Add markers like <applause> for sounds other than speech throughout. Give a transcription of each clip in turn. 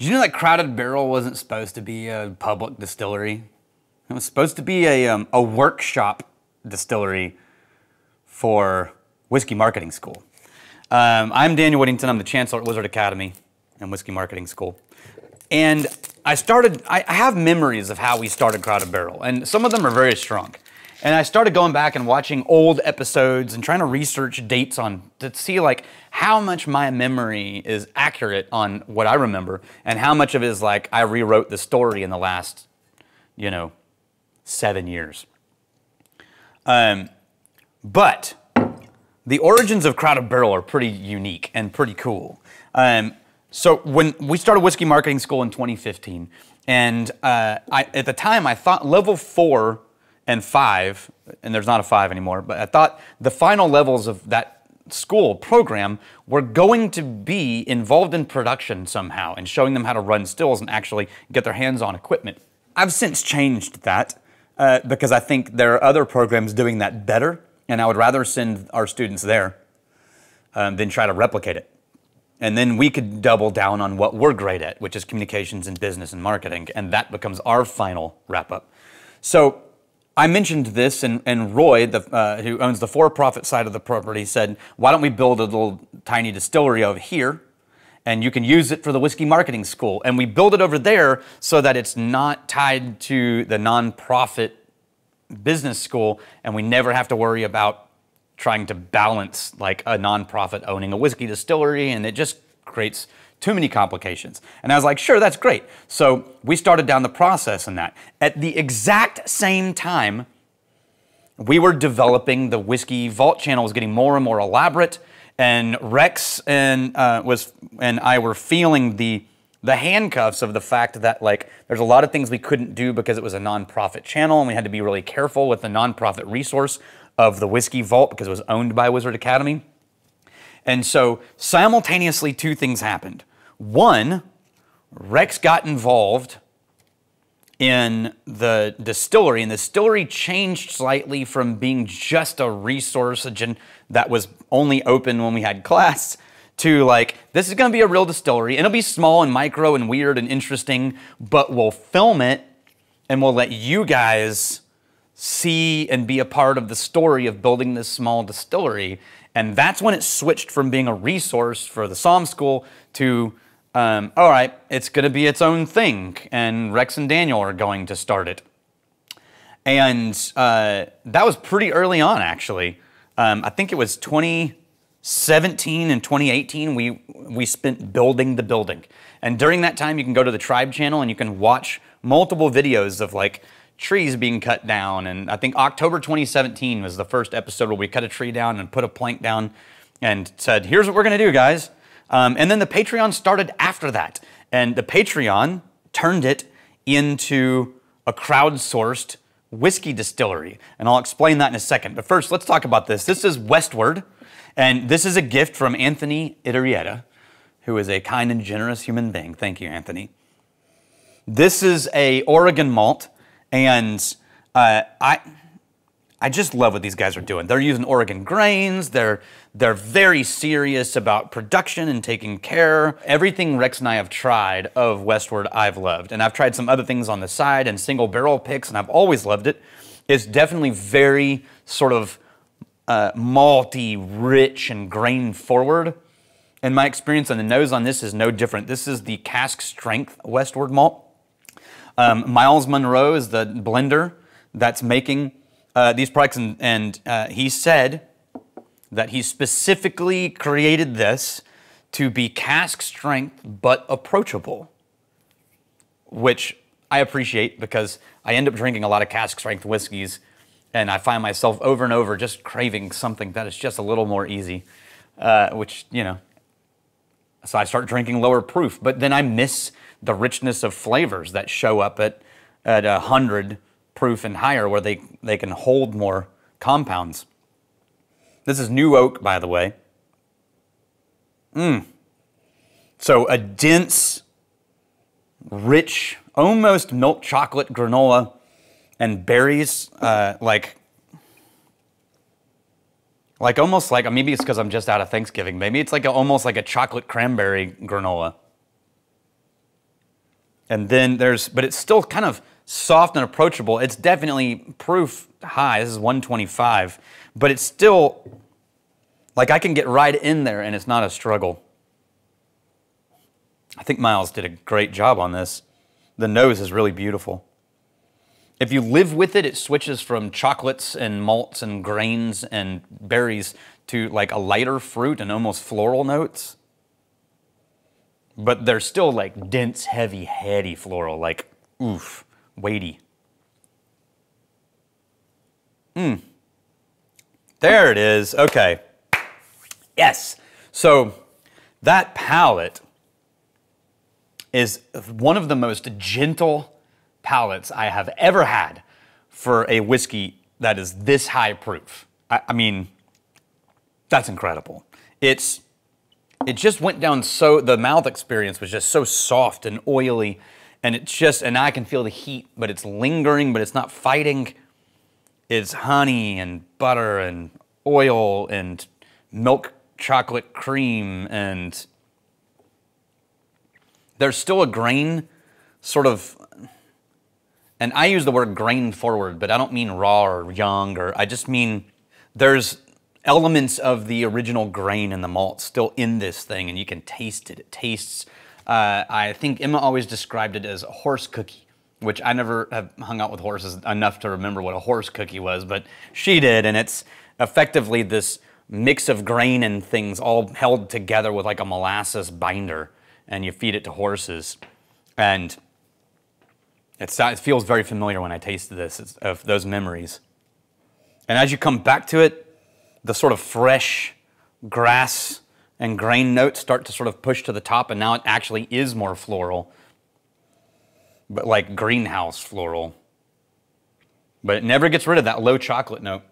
Did you know that Crowded Barrel wasn't supposed to be a public distillery? It was supposed to be a, um, a workshop distillery for whiskey marketing school. Um, I'm Daniel Whittington. I'm the chancellor at Wizard Academy and Whiskey Marketing School. And I started, I I have memories of how we started Crowded Barrel, and some of them are very strong. And I started going back and watching old episodes and trying to research dates on to see like how much my memory is accurate on what I remember and how much of it is like I rewrote the story in the last, you know, seven years. Um, but the origins of Crowded Barrel are pretty unique and pretty cool. Um, so when we started whiskey marketing school in 2015, and uh, I, at the time I thought level four and five, and there's not a five anymore, but I thought the final levels of that school program were going to be involved in production somehow and showing them how to run stills and actually get their hands on equipment. I've since changed that uh, because I think there are other programs doing that better, and I would rather send our students there um, than try to replicate it. And then we could double down on what we're great at, which is communications and business and marketing, and that becomes our final wrap up. So I mentioned this, and, and Roy, the, uh, who owns the for profit side of the property, said, Why don't we build a little tiny distillery over here? And you can use it for the whiskey marketing school. And we build it over there so that it's not tied to the nonprofit business school, and we never have to worry about trying to balance like a nonprofit owning a whiskey distillery, and it just creates too many complications. And I was like, sure, that's great. So we started down the process in that. At the exact same time, we were developing the whiskey vault channel was getting more and more elaborate, and Rex and uh, was and I were feeling the the handcuffs of the fact that like there's a lot of things we couldn't do because it was a nonprofit channel, and we had to be really careful with the nonprofit resource of the whiskey vault because it was owned by Wizard Academy. And so simultaneously, two things happened. One, Rex got involved in the distillery, and the distillery changed slightly from being just a resource that was only open when we had class to like, this is gonna be a real distillery, and it'll be small and micro and weird and interesting, but we'll film it and we'll let you guys see and be a part of the story of building this small distillery. And that's when it switched from being a resource for the Somm School to um, all right, it's going to be its own thing, and Rex and Daniel are going to start it. And uh, that was pretty early on, actually. Um, I think it was 2017 and 2018. We we spent building the building, and during that time, you can go to the Tribe channel and you can watch multiple videos of like trees being cut down. And I think October 2017 was the first episode where we cut a tree down and put a plank down, and said, "Here's what we're going to do, guys." Um, and then the Patreon started after that. And the Patreon turned it into a crowdsourced whiskey distillery. And I'll explain that in a second. But first, let's talk about this. This is Westward. And this is a gift from Anthony Iturrieta, who is a kind and generous human being. Thank you, Anthony. This is a Oregon malt. And uh, I, I just love what these guys are doing. They're using Oregon grains. They're they're very serious about production and taking care. Everything Rex and I have tried of Westward, I've loved, and I've tried some other things on the side and single barrel picks, and I've always loved it. It's definitely very sort of uh, malty, rich, and grain forward. In my experience, on the nose on this is no different. This is the cask strength Westward malt. Um, Miles Munroe is the blender that's making uh, these products, and, and uh, he said that he specifically created this to be cask strength but approachable, which I appreciate because I end up drinking a lot of cask strength whiskeys and I find myself over and over just craving something that is just a little more easy, uh, which, you know, so I start drinking lower proof, but then I miss the richness of flavors that show up at, at 100 proof and higher where they, they can hold more compounds. This is new oak, by the way. Mmm. So a dense, rich, almost milk chocolate granola and berries, uh, like, like almost like maybe it's because I'm just out of Thanksgiving. Maybe it's like a, almost like a chocolate cranberry granola. And then there's, but it's still kind of soft and approachable. It's definitely proof high. This is 125, but it's still like I can get right in there and it's not a struggle. I think Miles did a great job on this. The nose is really beautiful. If you live with it, it switches from chocolates and malts and grains and berries to like a lighter fruit and almost floral notes. But they're still like dense, heavy, heady floral, like oof, weighty. Mmm. There it is. Okay. Yes. So that palate is one of the most gentle palates I have ever had for a whiskey that is this high proof. I, I mean, that's incredible. It's it just went down so the mouth experience was just so soft and oily and it's just and I can feel the heat, but it's lingering, but it's not fighting. It's honey and butter and oil and milk chocolate cream and there's still a grain sort of and I use the word grain forward, but I don't mean raw or young or I just mean there's elements of the original grain in the malt still in this thing and you can taste it. It tastes uh, I think Emma always described it as a horse cookie, which I never have hung out with horses enough to remember what a horse cookie was, but she did, and it's effectively this mix of grain and things all held together with like a molasses binder, and you feed it to horses. And it feels very familiar when I taste this, of those memories. And as you come back to it, the sort of fresh grass and grain notes start to sort of push to the top, and now it actually is more floral, but like greenhouse floral. But it never gets rid of that low chocolate note.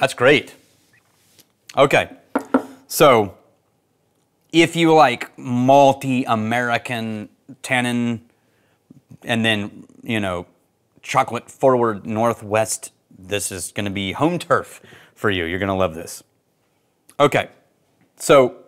That's great. Okay, so if you like malty American tannin and then, you know, chocolate forward Northwest, this is going to be home turf for you. You're going to love this. Okay, so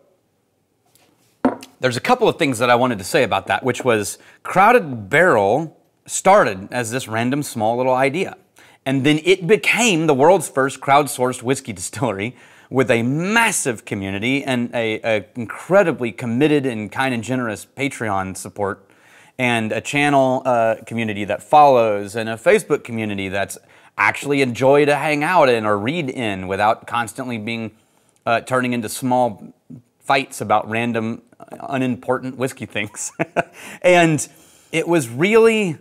there's a couple of things that I wanted to say about that, which was Crowded Barrel started as this random small little idea. And then it became the world's first crowdsourced whiskey <laughs> distillery with a massive community and a, a, incredibly committed and kind and generous Patreon support and a channel uh, community that follows and a Facebook community that's actually enjoy to hang out in or read in without constantly being uh, turning into small fights about random unimportant whiskey things. <laughs> and it was really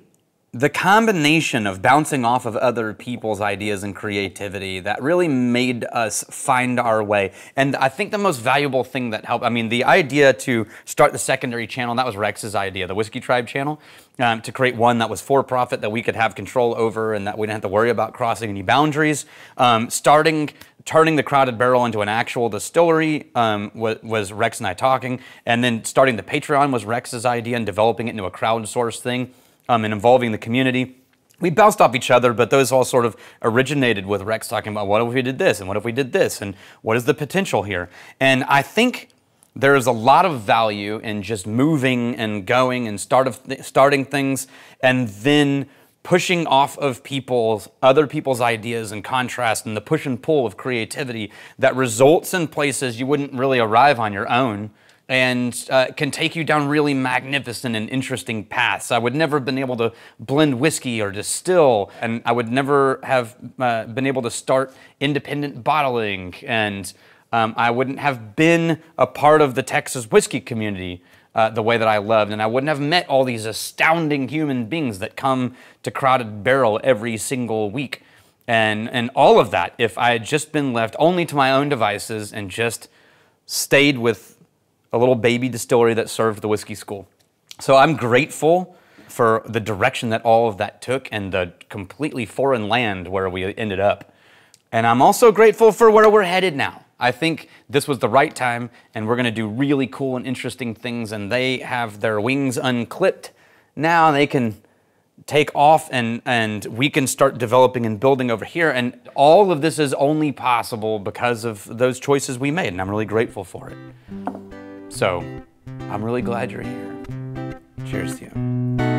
the combination of bouncing off of other people's ideas and creativity that really made us find our way. And I think the most valuable thing that helped, I mean, the idea to start the secondary channel, that was Rex's idea, the Whiskey Tribe channel, um, to create one that was for profit that we could have control over and that we didn't have to worry about crossing any boundaries. Um, starting turning the crowded barrel into an actual distillery um, was, was, Rex and I talking, and then starting the Patreon was Rex's idea and developing it into a crowdsourced thing um, and involving the community. We bounced off each other, but those all sort of originated with Rex talking about what if we did this and what if we did this and what is the potential here. And I think there is a lot of value in just moving and going and start of th starting things and then pushing off of people's other people's ideas and contrast and the push and pull of creativity that results in places you wouldn't really arrive on your own and uh, can take you down really magnificent and interesting paths. I would never have been able to blend whiskey or distill, and I would never have uh, been able to start independent bottling, and um, I wouldn't have been a part of the Texas whiskey community uh, the way that I loved, and I wouldn't have met all these astounding human beings that come to Crowded Barrel every single week. And, and all of that if I had just been left only to my own devices and just stayed with a little baby distillery that served the whiskey school. So I'm grateful for the direction that all of that took and the completely foreign land where we ended up. And I'm also grateful for where we're headed now. I think this was the right time and we're gonna do really cool and interesting things and they have their wings unclipped. Now they can take off and, and we can start developing and building over here. And all of this is only possible because of those choices we made and I'm really grateful for it. So I'm really glad you're here. Cheers to you.